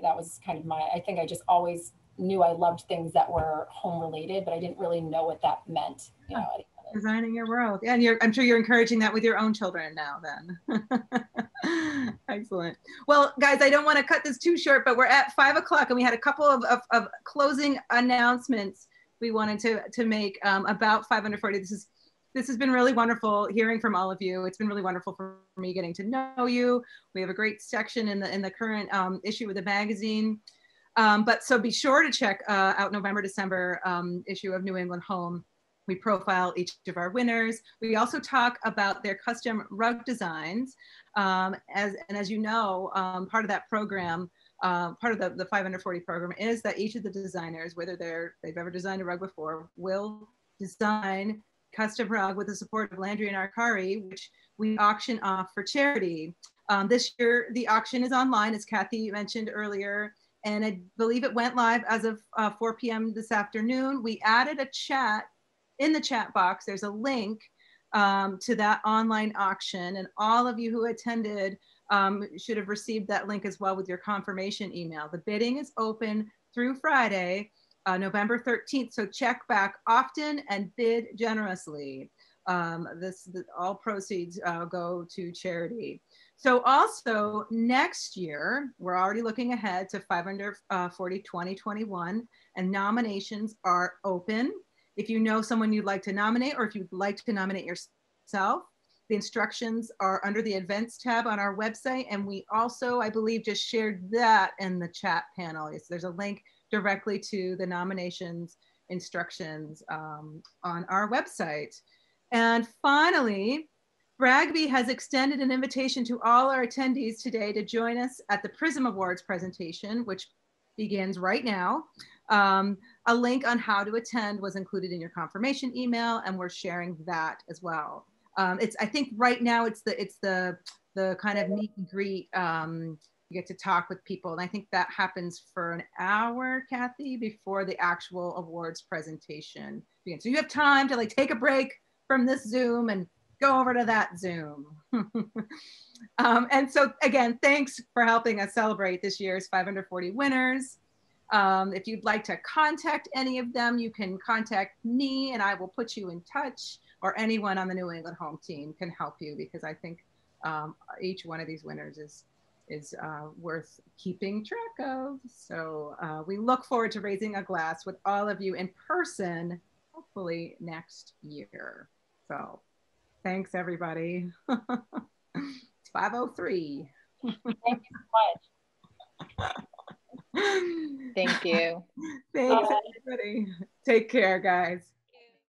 that was kind of my, I think I just always knew I loved things that were home related, but I didn't really know what that meant. You know, designing your world. Yeah, and I'm sure you're encouraging that with your own children now then. Excellent. Well, guys, I don't want to cut this too short, but we're at five o'clock and we had a couple of, of, of closing announcements we wanted to, to make um, about 540. This is this has been really wonderful hearing from all of you. It's been really wonderful for me getting to know you. We have a great section in the in the current um, issue of the magazine. Um, but so be sure to check uh, out November, December um, issue of New England Home we profile each of our winners. We also talk about their custom rug designs. Um, as, and as you know, um, part of that program, uh, part of the, the 540 program is that each of the designers, whether they're, they've ever designed a rug before, will design custom rug with the support of Landry and Arcari, which we auction off for charity. Um, this year, the auction is online, as Kathy mentioned earlier, and I believe it went live as of uh, 4 p.m. this afternoon. We added a chat in the chat box, there's a link um, to that online auction. And all of you who attended um, should have received that link as well with your confirmation email. The bidding is open through Friday, uh, November 13th. So check back often and bid generously. Um, this the, all proceeds uh, go to charity. So also next year, we're already looking ahead to 540 2021 and nominations are open. If you know someone you'd like to nominate or if you'd like to nominate yourself, the instructions are under the events tab on our website. And we also, I believe, just shared that in the chat panel. There's a link directly to the nominations instructions um, on our website. And finally, Bragby has extended an invitation to all our attendees today to join us at the Prism Awards presentation, which begins right now. Um, a link on how to attend was included in your confirmation email, and we're sharing that as well. Um, it's I think right now it's the it's the the kind of meet and greet. Um, you get to talk with people, and I think that happens for an hour, Kathy, before the actual awards presentation begins. So you have time to like take a break from this Zoom and go over to that Zoom. um, and so again, thanks for helping us celebrate this year's 540 winners. Um, if you'd like to contact any of them, you can contact me and I will put you in touch or anyone on the New England home team can help you because I think um, each one of these winners is is uh, worth keeping track of. So uh, we look forward to raising a glass with all of you in person, hopefully next year. So thanks everybody. it's 503. Thank you so much. Thank you. Thanks, everybody. Take care, guys.